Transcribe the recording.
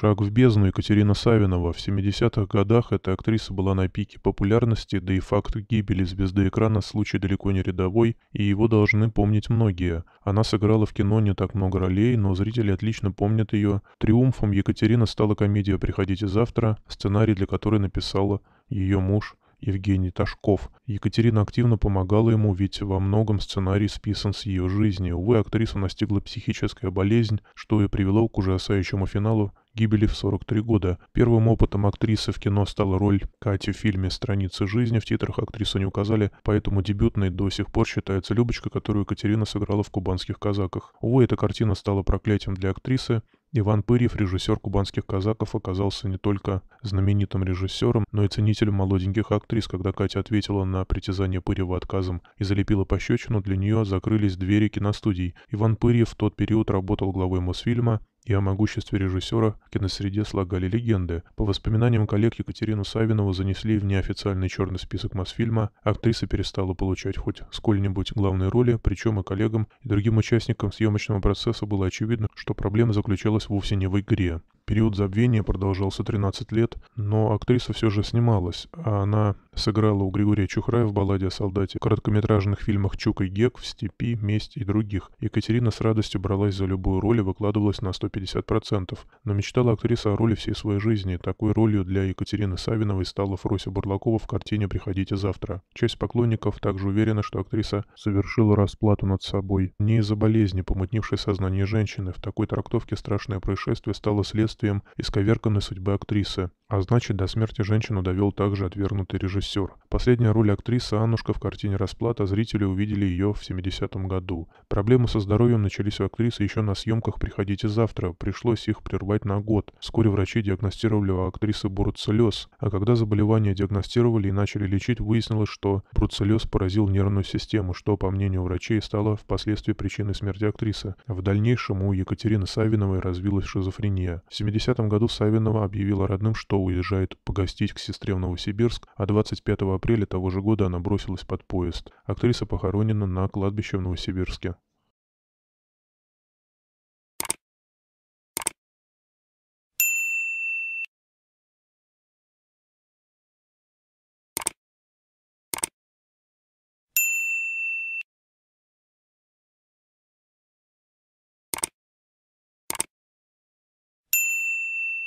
Шаг в бездну Екатерина Савинова. В 70-х годах эта актриса была на пике популярности, да и факт гибели звезды экрана случай далеко не рядовой, и его должны помнить многие. Она сыграла в кино не так много ролей, но зрители отлично помнят ее. Триумфом Екатерина стала комедия «Приходите завтра», сценарий для которой написала ее муж Евгений Ташков. Екатерина активно помогала ему, ведь во многом сценарий списан с ее жизни. Увы, актрису настигла психическая болезнь, что и привело к ужасающему финалу гибели в 43 года. Первым опытом актрисы в кино стала роль Кати в фильме «Страницы жизни». В титрах актрису не указали, поэтому дебютной до сих пор считается Любочка, которую Екатерина сыграла в «Кубанских казаках». Увы, эта картина стала проклятием для актрисы. Иван Пырьев, режиссер «Кубанских казаков», оказался не только знаменитым режиссером, но и ценителем молоденьких актрис. Когда Катя ответила на притязание Пырьева отказом и залепила пощечину, для нее закрылись двери киностудий. Иван Пырьев в тот период работал главой Мосфильма, и о могуществе режиссера в киносреде слагали легенды. По воспоминаниям коллег Екатерину Савинову занесли в неофициальный черный список Мосфильма, актриса перестала получать хоть сколь-нибудь главные роли, причем и коллегам, и другим участникам съемочного процесса было очевидно, что проблема заключалась вовсе не в игре. Период забвения продолжался 13 лет, но актриса все же снималась, а она сыграла у Григория Чухрая в балладе о солдате, в короткометражных фильмах «Чук и Гек», «В степи», «Месть» и других. Екатерина с радостью бралась за любую роль и выкладывалась на 150%, но мечтала актриса о роли всей своей жизни. Такой ролью для Екатерины Савиновой стала Фрося Бурлакова в картине «Приходите завтра». Часть поклонников также уверена, что актриса совершила расплату над собой. Не из-за болезни, помутнившей сознание женщины. В такой трактовке страшное происшествие стало следствием исковерканной судьбы актрисы, а значит до смерти женщину довел также отвергнутый режиссер. Последняя роль актрисы Аннушка в картине «Расплата» зрители увидели ее в 70-м году. Проблемы со здоровьем начались у актрисы еще на съемках «Приходите завтра», пришлось их прервать на год. Вскоре врачи диагностировали у актрисы бруцеллез, а когда заболевание диагностировали и начали лечить, выяснилось, что бруцеллез поразил нервную систему, что, по мнению врачей, стало впоследствии причиной смерти актрисы. В дальнейшем у Екатерины Савиновой развилась шизофрения. В 70 году Савинова объявила родным, что уезжает погостить к сестре в Новосибирск, а 25 апреля того же года она бросилась под поезд. Актриса похоронена на кладбище в Новосибирске.